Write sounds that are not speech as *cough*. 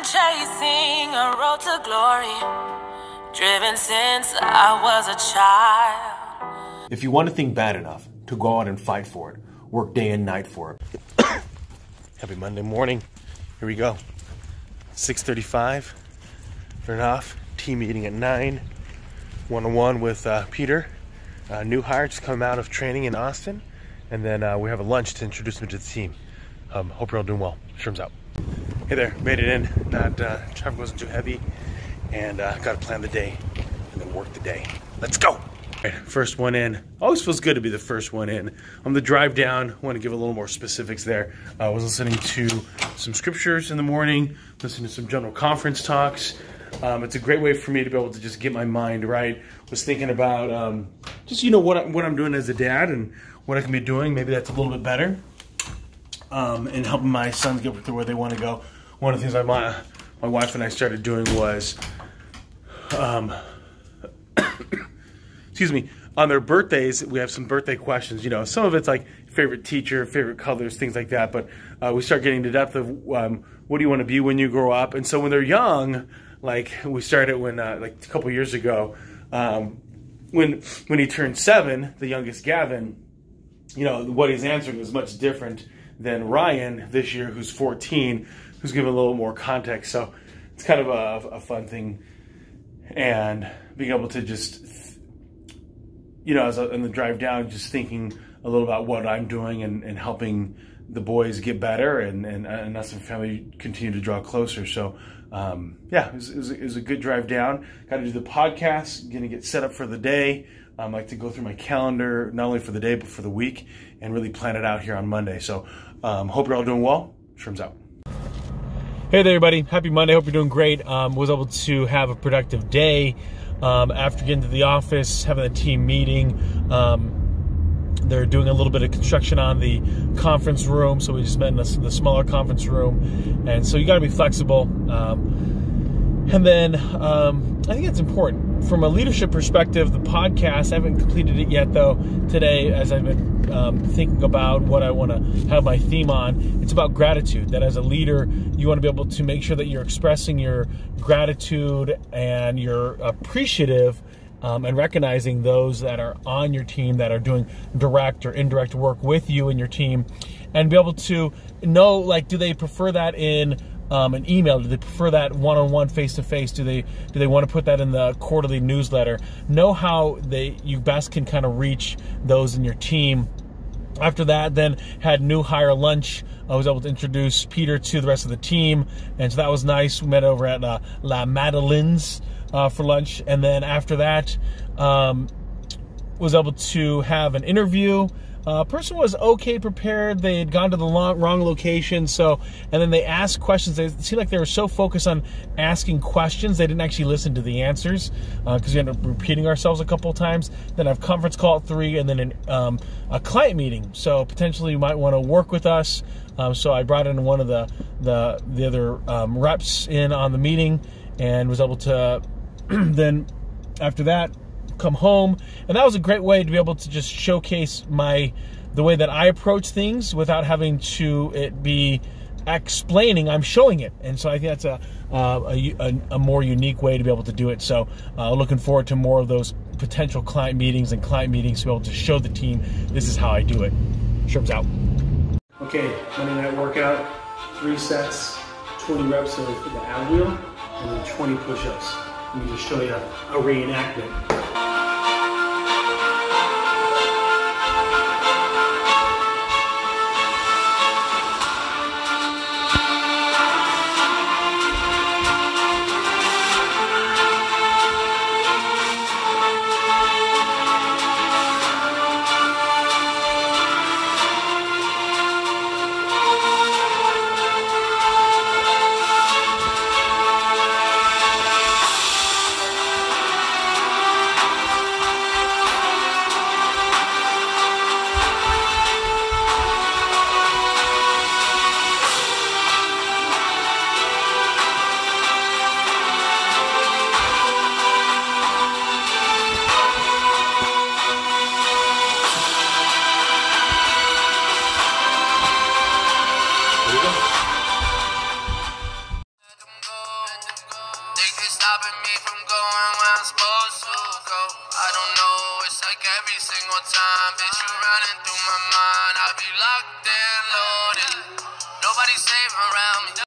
been chasing a road to glory, driven since I was a child. If you want a thing bad enough to go out and fight for it, work day and night for it. *coughs* Happy Monday morning. Here we go. 6:35. Turn off. Team meeting at nine. One-on-one with uh, Peter, uh, new hire, just come out of training in Austin, and then uh, we have a lunch to introduce him to the team. Um, hope you're all doing well. Sherm's out. Hey there, made it in. Not uh, traffic wasn't too heavy, and uh, got to plan the day and then work the day. Let's go. First one in. Always feels good to be the first one in. On the drive down, I want to give a little more specifics there. I was listening to some scriptures in the morning, listening to some general conference talks. Um, it's a great way for me to be able to just get my mind right. Was thinking about um, just you know what I, what I'm doing as a dad and what I can be doing. Maybe that's a little bit better um, and helping my sons get to where they want to go. One of the things my my wife and I started doing was, um, *coughs* excuse me, on their birthdays we have some birthday questions. You know, some of it's like favorite teacher, favorite colors, things like that. But uh, we start getting to depth of um, what do you want to be when you grow up. And so when they're young, like we started when uh, like a couple years ago, um, when when he turned seven, the youngest Gavin, you know what he's answering is much different than Ryan this year, who's 14, who's given a little more context. So it's kind of a, a fun thing, and being able to just, you know, as a, in the drive down, just thinking a little about what I'm doing and, and helping the boys get better and, and, and us and family continue to draw closer. So, um, yeah, it was, it, was, it was, a good drive down. Got to do the podcast, going to get set up for the day. I um, like to go through my calendar, not only for the day, but for the week, and really plan it out here on Monday. So, um, hope you're all doing well. Sherm's out. Hey there, everybody. Happy Monday. Hope you're doing great. Um, was able to have a productive day um, after getting to the office, having a team meeting. Um, they're doing a little bit of construction on the conference room, so we just met in the, the smaller conference room. And so you got to be flexible. Um, and then um, I think it's important from a leadership perspective, the podcast, I haven't completed it yet though today as I've been um, thinking about what I want to have my theme on. It's about gratitude, that as a leader, you want to be able to make sure that you're expressing your gratitude and you're appreciative um, and recognizing those that are on your team that are doing direct or indirect work with you and your team and be able to know like do they prefer that in um, an email? Do they prefer that one-on-one, face-to-face? Do they do they want to put that in the quarterly newsletter? Know how they you best can kind of reach those in your team. After that, then had new hire lunch. I was able to introduce Peter to the rest of the team, and so that was nice. We met over at uh, La Madeleine's uh, for lunch, and then after that, um, was able to have an interview uh, person was okay prepared. They had gone to the long, wrong location, so and then they asked questions. They seemed like they were so focused on asking questions they didn't actually listen to the answers because uh, we ended up repeating ourselves a couple times. Then I have conference call at three, and then an, um, a client meeting. So potentially you might want to work with us. Um, so I brought in one of the the the other um, reps in on the meeting and was able to *clears throat* then after that come home, and that was a great way to be able to just showcase my the way that I approach things without having to it be explaining. I'm showing it, and so I think that's a uh, a, a, more unique way to be able to do it. So, uh, looking forward to more of those potential client meetings and client meetings to be able to show the team this is how I do it. Sherm's out. Okay, Monday night workout, three sets, 20 reps of the ab wheel, and then 20 push-ups. Let me just show you a reenactment. Like every single time, bitch, you running through my mind. I be locked and loaded, nobody safe around me.